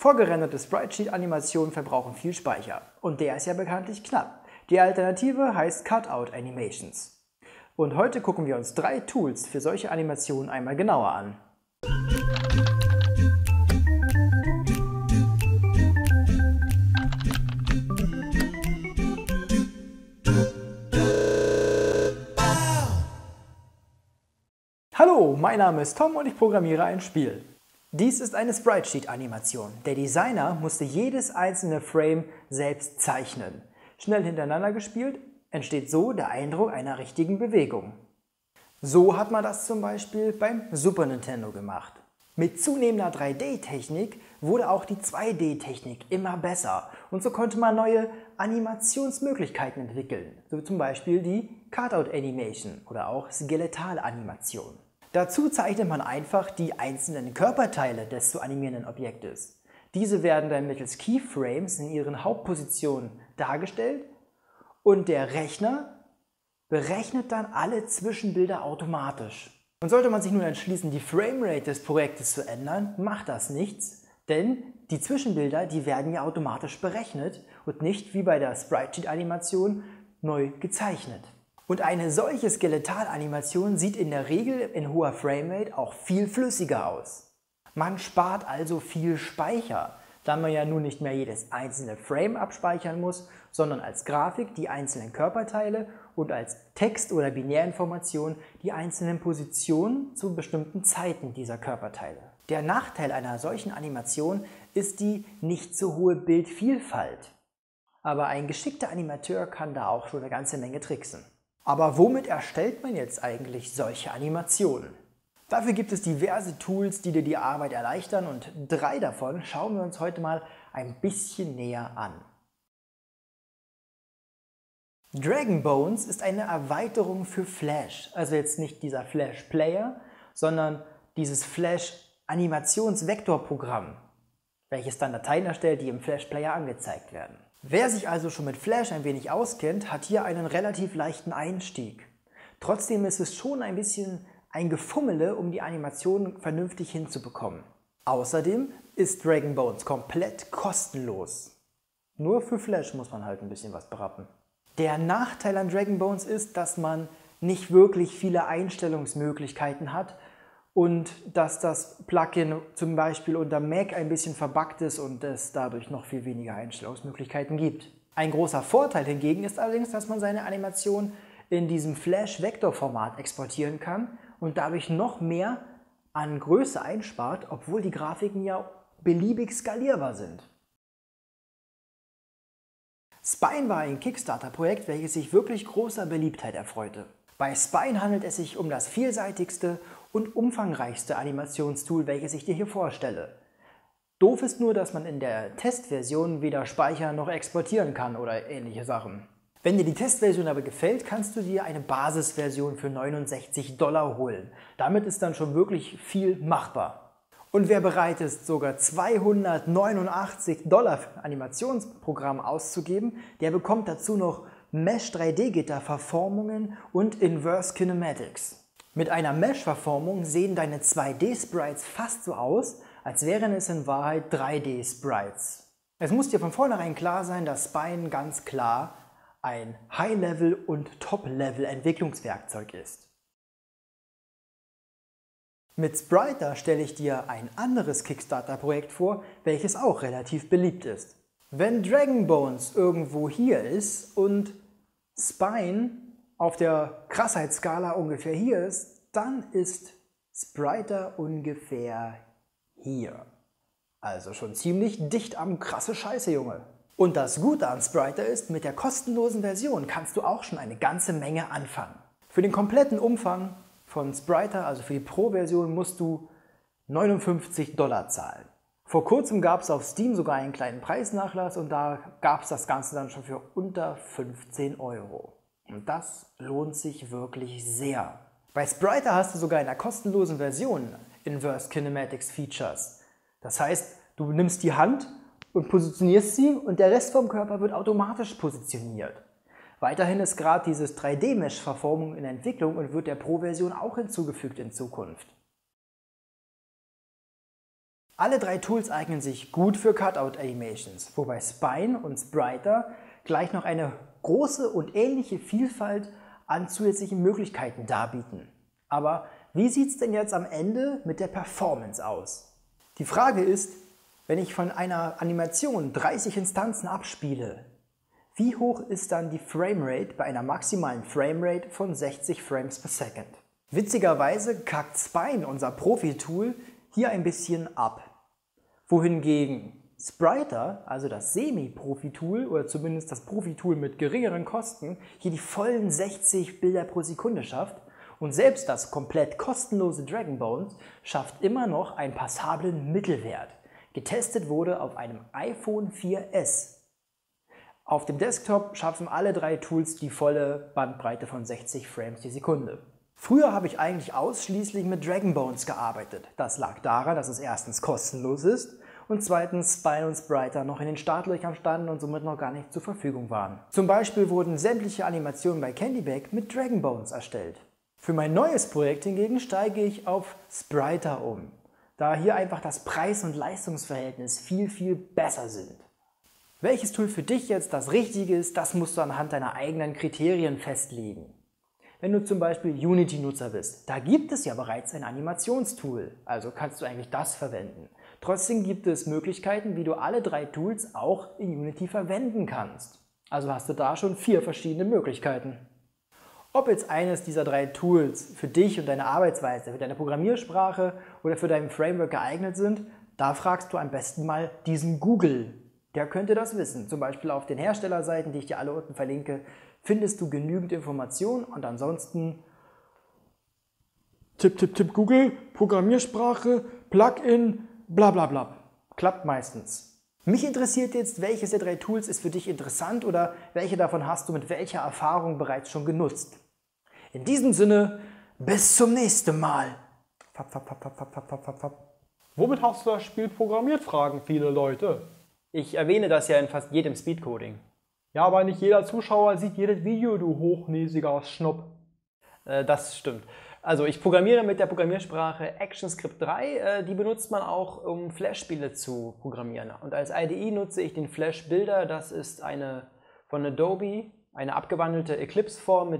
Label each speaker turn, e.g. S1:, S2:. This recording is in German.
S1: Vorgerenderte Sprite-Sheet-Animationen verbrauchen viel Speicher und der ist ja bekanntlich knapp. Die Alternative heißt Cutout Animations. Und heute gucken wir uns drei Tools für solche Animationen einmal genauer an. Hallo, mein Name ist Tom und ich programmiere ein Spiel. Dies ist eine Sprite-Sheet-Animation. Der Designer musste jedes einzelne Frame selbst zeichnen. Schnell hintereinander gespielt entsteht so der Eindruck einer richtigen Bewegung. So hat man das zum Beispiel beim Super Nintendo gemacht. Mit zunehmender 3D-Technik wurde auch die 2D-Technik immer besser und so konnte man neue Animationsmöglichkeiten entwickeln, so zum Beispiel die Cutout Animation oder auch Skeletal-Animation. Dazu zeichnet man einfach die einzelnen Körperteile des zu animierenden Objektes. Diese werden dann mittels Keyframes in ihren Hauptpositionen dargestellt und der Rechner berechnet dann alle Zwischenbilder automatisch. Und sollte man sich nun entschließen, die Framerate des Projektes zu ändern, macht das nichts, denn die Zwischenbilder, die werden ja automatisch berechnet und nicht wie bei der Sprite-Sheet-Animation neu gezeichnet. Und eine solche Skeletalanimation sieht in der Regel in hoher Framerate auch viel flüssiger aus. Man spart also viel Speicher, da man ja nun nicht mehr jedes einzelne Frame abspeichern muss, sondern als Grafik die einzelnen Körperteile und als Text- oder Binärinformation die einzelnen Positionen zu bestimmten Zeiten dieser Körperteile. Der Nachteil einer solchen Animation ist die nicht so hohe Bildvielfalt. Aber ein geschickter Animateur kann da auch schon eine ganze Menge tricksen. Aber womit erstellt man jetzt eigentlich solche Animationen? Dafür gibt es diverse Tools, die dir die Arbeit erleichtern und drei davon schauen wir uns heute mal ein bisschen näher an. Dragon Bones ist eine Erweiterung für Flash, also jetzt nicht dieser Flash Player, sondern dieses Flash Animationsvektorprogramm, welches dann Dateien erstellt, die im Flash Player angezeigt werden. Wer sich also schon mit Flash ein wenig auskennt, hat hier einen relativ leichten Einstieg. Trotzdem ist es schon ein bisschen ein Gefummele, um die Animation vernünftig hinzubekommen. Außerdem ist Dragon Bones komplett kostenlos. Nur für Flash muss man halt ein bisschen was berappen. Der Nachteil an Dragon Bones ist, dass man nicht wirklich viele Einstellungsmöglichkeiten hat und dass das Plugin zum Beispiel unter Mac ein bisschen verbuggt ist und es dadurch noch viel weniger Einstellungsmöglichkeiten gibt. Ein großer Vorteil hingegen ist allerdings, dass man seine Animation in diesem Flash-Vektor-Format exportieren kann und dadurch noch mehr an Größe einspart, obwohl die Grafiken ja beliebig skalierbar sind. Spine war ein Kickstarter-Projekt, welches sich wirklich großer Beliebtheit erfreute. Bei Spine handelt es sich um das vielseitigste und umfangreichste Animationstool, welches ich dir hier vorstelle. Doof ist nur, dass man in der Testversion weder speichern noch exportieren kann oder ähnliche Sachen. Wenn dir die Testversion aber gefällt, kannst du dir eine Basisversion für 69 Dollar holen. Damit ist dann schon wirklich viel machbar. Und wer bereit ist, sogar 289 Dollar für ein Animationsprogramm auszugeben, der bekommt dazu noch Mesh 3D-Gitter, Verformungen und Inverse Kinematics. Mit einer Mesh-Verformung sehen deine 2D-Sprites fast so aus, als wären es in Wahrheit 3D-Sprites. Es muss dir von vornherein klar sein, dass Spine ganz klar ein High-Level- und Top-Level-Entwicklungswerkzeug ist. Mit Spriter stelle ich dir ein anderes Kickstarter-Projekt vor, welches auch relativ beliebt ist. Wenn Dragon Bones irgendwo hier ist und Spine auf der Krassheitsskala ungefähr hier ist, dann ist Spriter ungefähr hier. Also schon ziemlich dicht am krasse Scheiße, Junge. Und das Gute an Spriter ist, mit der kostenlosen Version kannst du auch schon eine ganze Menge anfangen. Für den kompletten Umfang von Spriter, also für die Pro-Version, musst du 59 Dollar zahlen. Vor kurzem gab es auf Steam sogar einen kleinen Preisnachlass und da gab es das Ganze dann schon für unter 15 Euro. Und das lohnt sich wirklich sehr. Bei Spriter hast du sogar in der kostenlosen Version Inverse Kinematics Features. Das heißt, du nimmst die Hand und positionierst sie und der Rest vom Körper wird automatisch positioniert. Weiterhin ist gerade dieses 3D-Mesh-Verformung in Entwicklung und wird der Pro-Version auch hinzugefügt in Zukunft. Alle drei Tools eignen sich gut für Cutout Animations, wobei Spine und Spriter gleich noch eine große und ähnliche Vielfalt an zusätzlichen Möglichkeiten darbieten. Aber wie sieht es denn jetzt am Ende mit der Performance aus? Die Frage ist, wenn ich von einer Animation 30 Instanzen abspiele, wie hoch ist dann die Framerate bei einer maximalen Framerate von 60 Frames per Second? Witzigerweise kackt Spine, unser Profi-Tool, hier ein bisschen ab. Wohingegen Spriter, also das Semi-Profi-Tool oder zumindest das Profi-Tool mit geringeren Kosten, hier die vollen 60 Bilder pro Sekunde schafft und selbst das komplett kostenlose Dragon Bones schafft immer noch einen passablen Mittelwert. Getestet wurde auf einem iPhone 4S. Auf dem Desktop schaffen alle drei Tools die volle Bandbreite von 60 Frames die Sekunde. Früher habe ich eigentlich ausschließlich mit Dragon Bones gearbeitet. Das lag daran, dass es erstens kostenlos ist und zweitens Spine und Spriter noch in den Startlöchern standen und somit noch gar nicht zur Verfügung waren. Zum Beispiel wurden sämtliche Animationen bei Candybag mit Dragon Bones erstellt. Für mein neues Projekt hingegen steige ich auf Spriter um, da hier einfach das Preis- und Leistungsverhältnis viel, viel besser sind. Welches Tool für dich jetzt das Richtige ist, das musst du anhand deiner eigenen Kriterien festlegen. Wenn du zum Beispiel Unity-Nutzer bist, da gibt es ja bereits ein Animationstool, also kannst du eigentlich das verwenden. Trotzdem gibt es Möglichkeiten, wie du alle drei Tools auch in Unity verwenden kannst. Also hast du da schon vier verschiedene Möglichkeiten. Ob jetzt eines dieser drei Tools für dich und deine Arbeitsweise, für deine Programmiersprache oder für dein Framework geeignet sind, da fragst du am besten mal diesen Google. Der könnte das wissen. Zum Beispiel auf den Herstellerseiten, die ich dir alle unten verlinke, findest du genügend Informationen und ansonsten Tipp, Tipp, Tipp Google, Programmiersprache, Plugin, bla bla bla. Klappt meistens. Mich interessiert jetzt, welches der drei Tools ist für dich interessant oder welche davon hast du mit welcher Erfahrung bereits schon genutzt. In diesem Sinne, bis zum nächsten Mal. Fap, fap, fap,
S2: Womit hast du das Spiel programmiert, fragen viele Leute.
S1: Ich erwähne das ja in fast jedem Speedcoding.
S2: Ja, aber nicht jeder Zuschauer sieht jedes Video, du hochnäsiger Schnupp.
S1: Äh, das stimmt. Also ich programmiere mit der Programmiersprache ActionScript 3. Äh, die benutzt man auch, um Flash-Spiele zu programmieren. Und als IDE nutze ich den Flash Builder. Das ist eine von Adobe, eine abgewandelte Eclipse-Form, mit